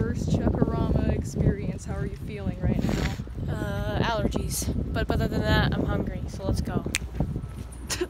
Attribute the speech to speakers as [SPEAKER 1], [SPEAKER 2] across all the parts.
[SPEAKER 1] first Chuckarama experience. How are you feeling right now?
[SPEAKER 2] Uh, allergies. But, but other than that, I'm hungry, so let's go.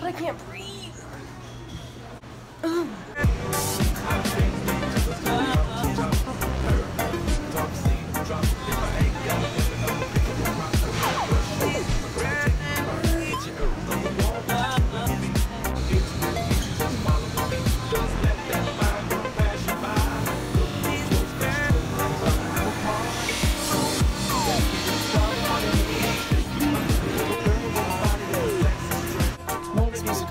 [SPEAKER 2] But I can't breathe.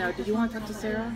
[SPEAKER 3] No, did you want to talk to Sarah?